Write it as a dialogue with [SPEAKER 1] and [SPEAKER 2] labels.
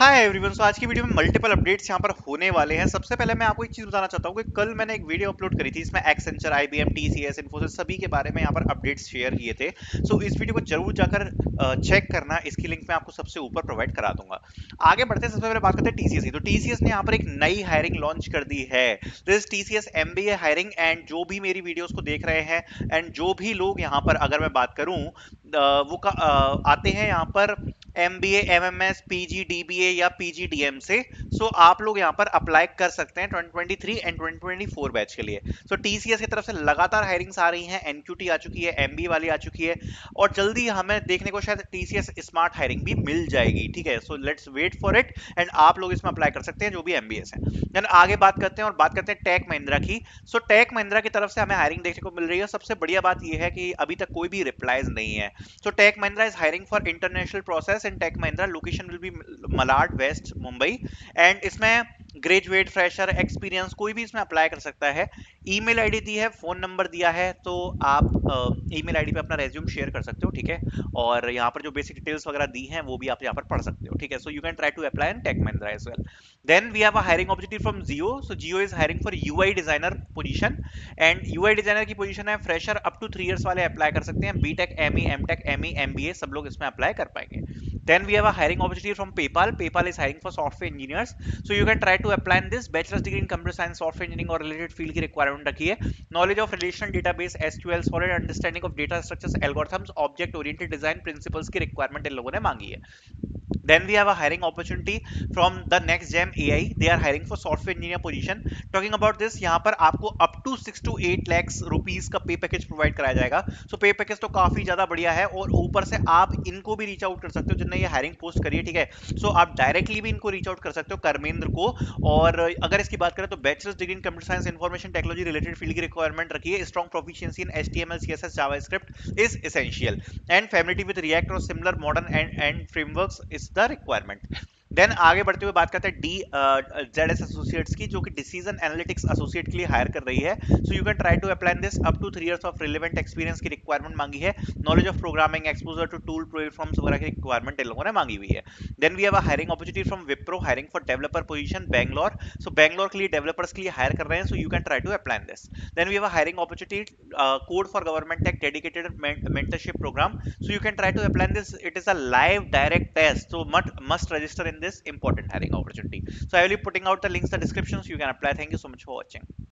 [SPEAKER 1] Hi everyone so आज की video में मल्टीपल अपडेट्स यहाँ पर होने वाले हैं। सबसे पहले मैं आपको एक चीज़ बताना चाहता हूँ कि कल मैंने एक वीडियो अपलोड करी थी इसमें एक्सेंचर आईबीएम टीसीएस इन्फोसिस सभी के बारे में यहाँ पर अपडेट्स शेयर किए थे। सो so, इस वीडियो को ज़रूर जाकर चेक करना इसकी लिंक मैं आपको सबसे ऊपर प्रोवाइड करा दूँगा। आगे बढ़ते सबसे पहले बात करते हैं टीसीएस की। तो टीसीएस ने यहाँ पर एक नई हायरिंग लॉन्च कर दी है। This TCS MBA hiring and जो भी मेरी वीडियोस को देख रहे हैं एंड जो भी लोग यहाँ पर अगर मैं बात करूँ वो आते हैं यहाँ पर M B M M S P G D B A या पी जी डी एम से। सो so, आप लोग यहाँ पर अप्लाई कर सकते हैं 2023 एंड 2024 बैच के लिए। सो so, टीसीएस की तरफ़ से लगातार हायरिंग्स आ रही हैं एनक्यूटी आ चुकी है एमबी वाली आ चुकी है और जल्दी हमें देखने को शायद टीसीएस स्मार्ट हायरिंग भी मिल जाएगी ठीक है? So let's wait for it and आप लोग इसमें अप्लाई कर सकते हैं जो भी एम बी एस है देन आगे बात करते हैं और बात करते हैं टेक महिंद्रा की। सो so, टेक महिंद्रा की तरफ़ से हमें हायरिंग देखने को मिल रही है। सबसे बढ़िया बात यह है कि अभी तक कोई भी रिप्लाईज नहीं है। So Tech Mahindra is hiring for international process in Tech Mahindra location will be Malad West Mumbai and इसमें ग्रेजुएट फ्रेशर एक्सपीरियंस कोई भी इसमें अप्लाई कर सकता है। ईमेल आईडी दी है, फ़ोन नंबर दिया है तो आप ईमेल आईडी पे अपना रेज्यूम शेयर कर सकते हो, ठीक है? और यहाँ पर जो बेसिक डिटेल्स वगैरह दी हैं, वो भी आप यहाँ पर पढ़ सकते हो, ठीक है? So you can try to apply in Tech Mahindra as well then we have a hiring opportunity from Jio so Jio is hiring for UI designer position and UI designer की पोजीशन है fresher up to three years वाले apply कर सकते हैं। B Tech M E M Tech M E M B A सब लोग इसमें apply कर पाएँगे। Then we have a hiring opportunity from PayPal. PayPal is hiring for software engineers. So you can try to to apply this bachelor's degree in computer science software engineering और related field की requirement रखी है। Knowledge of relational database SQL solid understanding of data structure algorithms object oriented design principles की requirement इन लोगों ने मांगी है। Then we have a hiring opportunity from the next gem ai they are hiring for software engineer position. Talking about this यहाँ पर आपको up to 6 to 8 lakhs rupees का पे पैकेज प्रोवाइड कराया जाएगा। सो पे पैकेज तो काफ़ी ज़्यादा बढ़िया है और ऊपर से आप इनको भी रीच आउट कर सकते हो जिनने ये हायरिंग पोस्ट करी है ठीक है? सो so, आप डायरेक्टली भी इनको रीच आउट कर सकते हो कर्मेंद्र को। और अगर इसकी बात करें तो bachelor's degree in computer science information technology related field की रिक्वायरमेंट रखी है। Strong proficiency in HTML CSS JavaScript is essential and familiarity with React और similar modern end end frameworks is the requirement then आगे बढ़ते हुए बात करते हैं डी जेड एस एसोसिएट्स की, जो कि डिसीज़न एनालिटिक्स एसोसिएट के लिए हायर कर रही है। So you can try to apply this up to three years of relevant experience की रिक्वायरमेंट मांगी है। Knowledge of programming exposure to tool platforms वगैरह की रिक्वायरमेंट इन लोगों ने मांगी हुई है। Then we have a hiring opportunity from Wipro hiring for developer position Bangalore so Bangalore के लिए डेवलपर्स के लिए हायर कर रहे हैं। So you can try to apply this then we have a hiring opportunity code for government tech dedicated mentorship program so you can try to apply this it is a live direct test so must register in this important hiring opportunity. So I will be putting out the links in the description so you can apply. Thank you so much for watching.